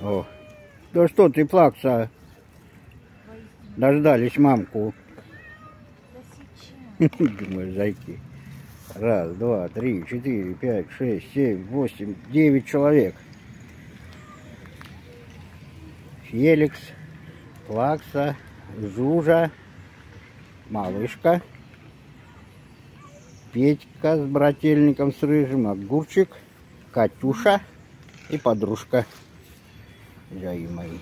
О. Да что ты, плакса? Дождались мамку. Думаю, зайки. Раз, два, три, четыре, пять, шесть, семь, восемь, девять человек. Феликс, Плакса, Жужа, Малышка, Петька с брательником с рыжим, Огурчик, Катюша и подружка. Зяи мои.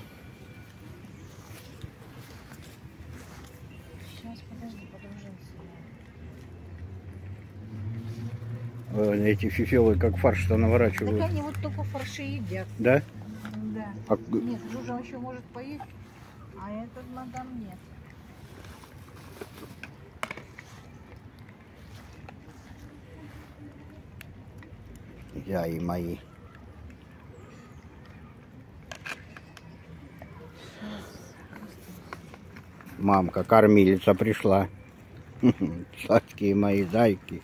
Сейчас, подожди, подружимся. Ой, Эти фифелы как фарш-то Так наворачивают. они вот только фарши едят. Да? Да. А Нет, Жужа еще может поесть, а этот мадам нет. Зяи мои. Мамка, кормилица пришла. Сладкие мои зайки.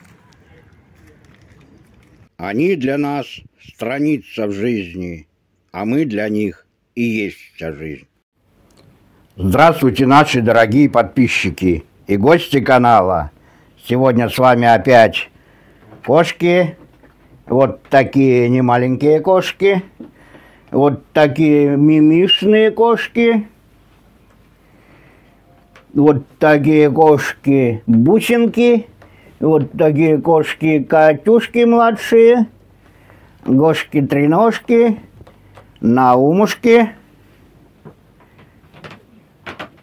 Они для нас страница в жизни, а мы для них и есть вся жизнь. Здравствуйте, наши дорогие подписчики и гости канала. Сегодня с вами опять кошки. Вот такие немаленькие кошки. Вот такие мимишные кошки. Вот такие кошки бусинки. Вот такие кошки Катюшки младшие. Гошки-треножки. Наумушки.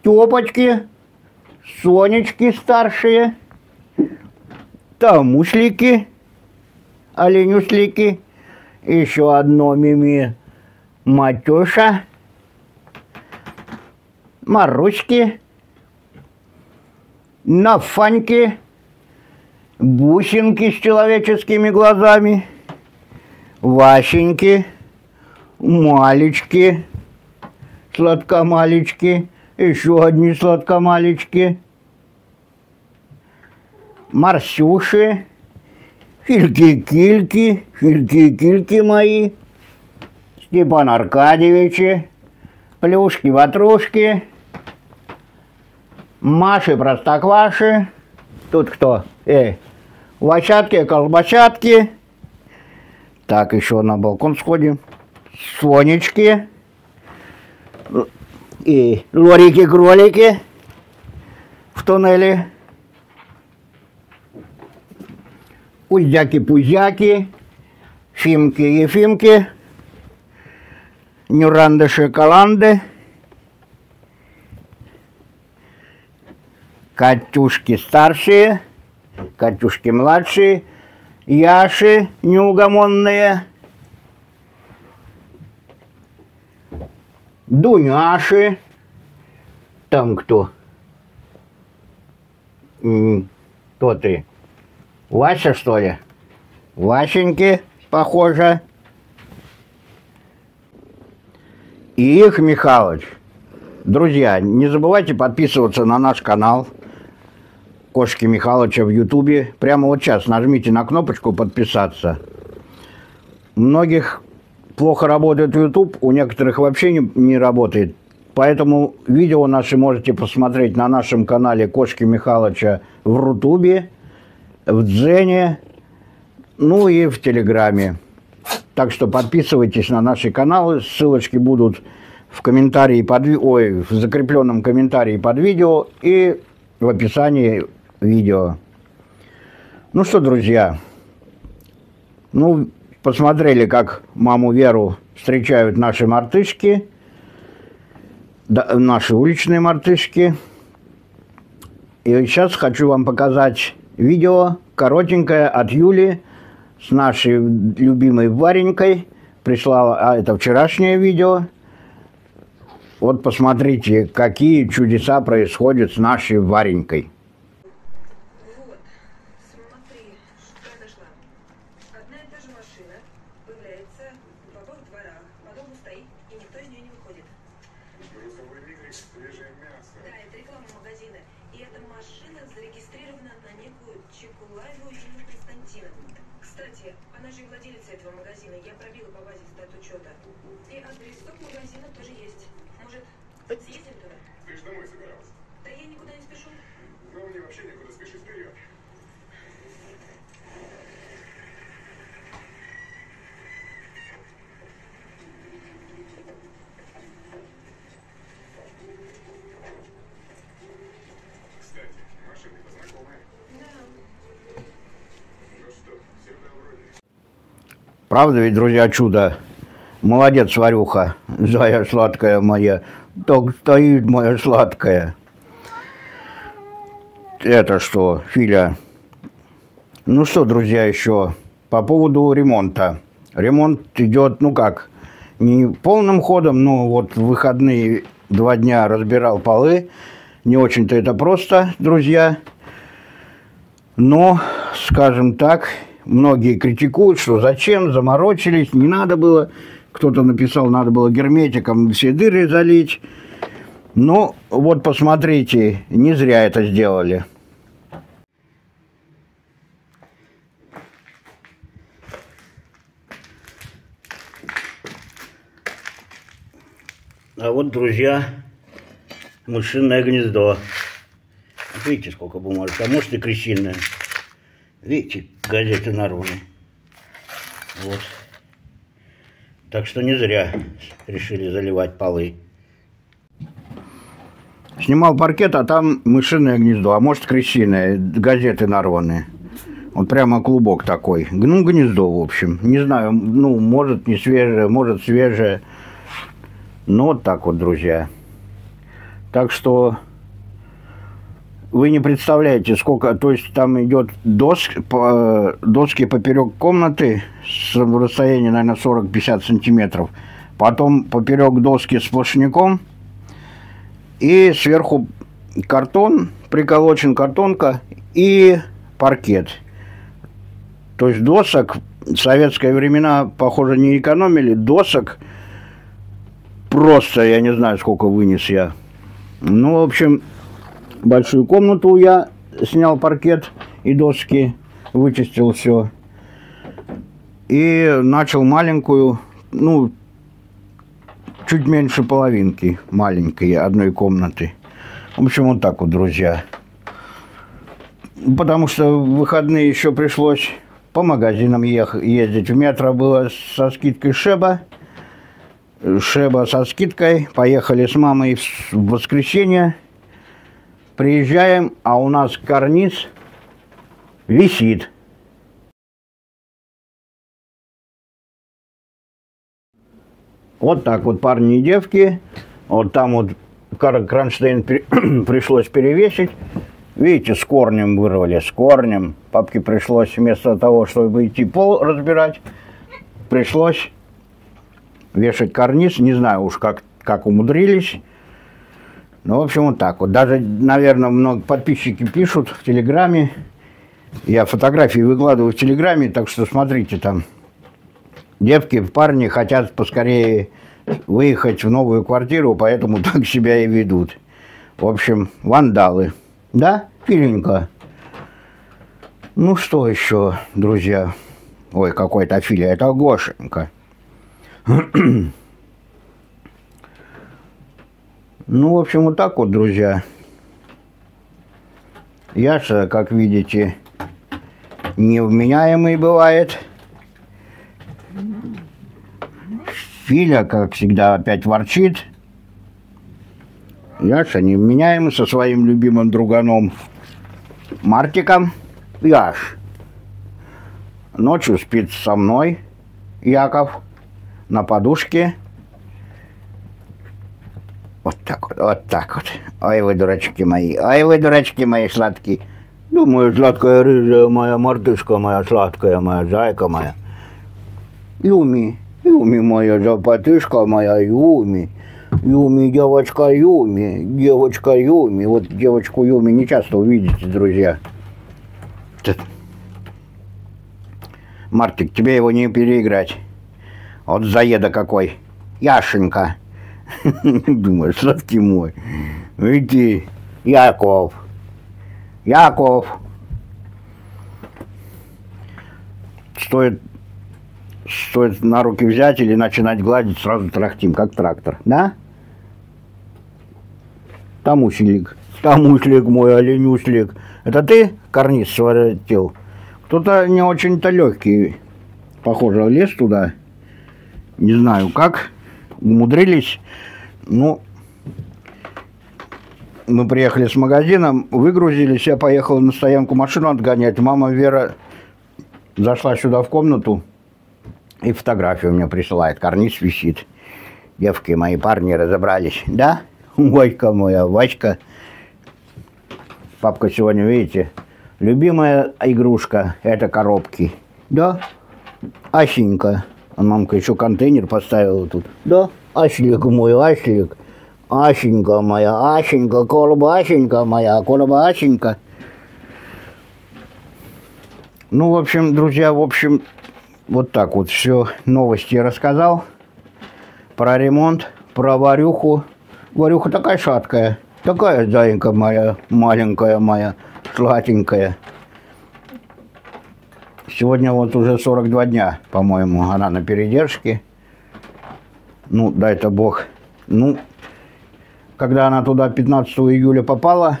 Тёпочки. Сонечки старшие. Тамушлики. Оленюслики. Еще одно мими Матюша. Маруськи. Нафаньки. Бусинки с человеческими глазами. Васеньки. Малечки. Сладкомалечки. Еще одни сладкомалечки. Марсюши. Фильки-кильки, фильки-кильки мои, Степан Аркадьевичи, плюшки-ватрушки, Маши Простокваши, тут кто? Эй, Васятки, колбасятки. Так, еще на балкон сходим. Сонечки. И лорики-кролики в туннеле. Пузяки-пузяки, Фимки-ефимки, Нюранды-шоколанды, Катюшки старшие, Катюшки младшие, Яши неугомонные, Дуняши, там кто? Кто ты? Вася, что ли? Васеньки, похоже. И их Михалыч. Друзья, не забывайте подписываться на наш канал Кошки Михалыча в Ютубе. Прямо вот сейчас нажмите на кнопочку подписаться. Многих плохо работает YouTube, у некоторых вообще не, не работает. Поэтому видео наши можете посмотреть на нашем канале Кошки Михалыча в Рутубе, в Дзене, ну и в Телеграме. Так что подписывайтесь на наши каналы, ссылочки будут в комментарии под ой, в закрепленном комментарии под видео и в описании видео. Ну что, друзья, ну, посмотрели, как маму Веру встречают наши мартышки, да, наши уличные мартышки. И сейчас хочу вам показать видео коротенькое от Юли с нашей любимой Варенькой. Прислала, а это вчерашнее видео. Вот посмотрите, какие чудеса происходят с нашей Варенькой. Вот, смотри, что я нашла. Одна и та же машина появляется в обоих дворах, подолгу стоит, и никто из нее не выходит. Грузовой вигрик, свежее мясо. Да, это реклама магазина. И эта машина зарегистрирована на некую Чекулаеву Ирину Константиновну. Кстати, а Она же и владелица этого магазина. Я пробила по базе стат учета. И адрес стоп-магазина тоже есть. Может, съездим туда? Ты же домой собирался. Да я никуда не спешу. Но мне вообще некуда спешить вперед. Ну вроде. Правда ведь, друзья, чудо? Молодец, Варюха, зая сладкая моя. Так стоит моя сладкая. Это что, Филя? Ну что, друзья, еще по поводу ремонта. Ремонт идет, ну как, не полным ходом, но вот в выходные два дня разбирал полы. Не очень-то это просто, друзья. Но, скажем так, многие критикуют, что зачем, заморочились, не надо было. Кто-то написал, надо было герметиком все дыры залить. Ну, вот посмотрите, не зря это сделали. А вот, друзья, мышиное гнездо. Видите, сколько бумажек, а может и крысиное. Видите, газеты народы. Вот. Так что не зря решили заливать полы. Снимал паркет, а там мышиное гнездо, а может крысиное, газеты нарваны. Вот прямо клубок такой. Ну, гнездо, в общем. Не знаю, ну, может не свежее, может свежее. Ну, вот так вот, друзья. Так что вы не представляете, сколько, то есть там идет доск, по, доски поперек комнаты с расстояния, наверное, 40-50 сантиметров. Потом поперек доски сплошняком. И сверху картон, приколочен картонка и паркет. То есть досок в советские времена, похоже, не экономили. Досок просто, я не знаю, сколько вынес я. Ну, в общем, большую комнату я снял паркет и доски, вычистил все. И начал маленькую, ну, чуть меньше половинки маленькой одной комнаты. В общем, вот так вот, друзья. Потому что в выходные еще пришлось по магазинам ездить. В метро было со скидкой Шеба. Шеба со скидкой. Поехали с мамой в воскресенье. Приезжаем, а у нас карниз висит. Вот так вот, парни и девки. Вот там вот кронштейн пришлось перевесить. Видите, с корнем вырвали, с корнем. Папке пришлось вместо того, чтобы идти пол разбирать, пришлось вешать карниз. Не знаю уж, как, как умудрились. Ну, в общем, вот так вот. Даже, наверное, много подписчики пишут в Телеграме. Я фотографии выкладываю в Телеграме, так что смотрите там. Девки, парни хотят поскорее выехать в новую квартиру, поэтому так себя и ведут. В общем, вандалы. Да, Филенька? Ну, что еще, друзья? Ой, какой-то Филя, это Гошенька. Ну, в общем, вот так вот, друзья. Яша, как видите, невменяемый бывает. Филя, как всегда, опять ворчит. Яша невменяемый со своим любимым друганом Мартиком. Яш. Ночью спит со мной, Яков, на подушке. Вот так вот, вот так вот. Ой, вы дурачки мои, ой, вы дурачки мои сладкие. Думаю, сладкая рыжая моя мартышка моя, сладкая моя, зайка моя. Юми, Юми моя, запотышка моя, Юми. Юми, девочка Юми, девочка Юми. Вот девочку Юми не часто увидите, друзья. Мартик, тебе его не переиграть. Вот заеда какой. Яшенька. Думаю, сладкий мой. Иди, Яков. Яков. Стоит стоит на руки взять или начинать гладить, сразу трахтим, как трактор. Да? Тамуслик. Тамуслик мой, оленюслик. Это ты карниз своротил? Кто-то не очень-то легкий, похоже, лез туда. Не знаю как. Умудрились. Ну, мы приехали с магазином, выгрузились, я поехал на стоянку машину отгонять. Мама Вера зашла сюда в комнату и фотографию мне присылает. Карниз висит. Девки мои парни разобрались. Да? Васька моя, Васька. Папка сегодня, видите, любимая игрушка – это коробки. Да? Асенька. А мамка еще контейнер поставила тут. Да? Аслик мой, Аслик. Асенька моя, Асенька, колба Асенька моя, колба Асенька. Ну, в общем, друзья, в общем, вот так вот все новости рассказал. Про ремонт, про Варюху. Варюха такая шаткая. Такая зайка моя, маленькая моя, сладенькая. Сегодня вот уже 42 дня, по-моему, она на передержке. Ну, дай-то бог. Ну, когда она туда 15 июля попала,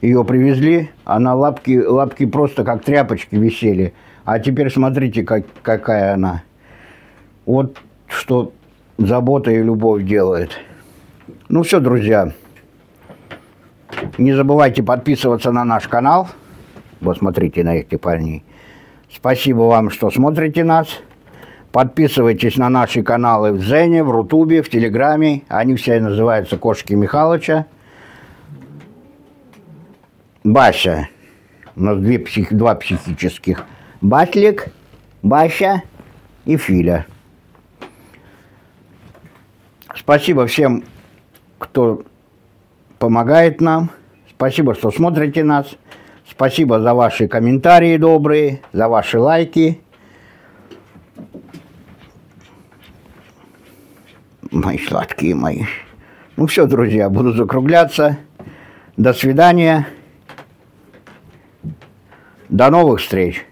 ее привезли, она лапки, лапки просто как тряпочки висели. А теперь смотрите, как, какая она. Вот что забота и любовь делает. Ну все, друзья. Не забывайте подписываться на наш канал. Вот смотрите на этих парней. Спасибо вам, что смотрите нас. Подписывайтесь на наши каналы в Зене, в Рутубе, в Телеграме. Они все называются «Кошки Михалыча». Бася. У нас две псих... два психических. Батлик, Бася и Филя. Спасибо всем, кто помогает нам. Спасибо, что смотрите нас. Спасибо за ваши комментарии добрые, за ваши лайки. Мои сладкие мои. Ну все, друзья, буду закругляться. До свидания. До новых встреч.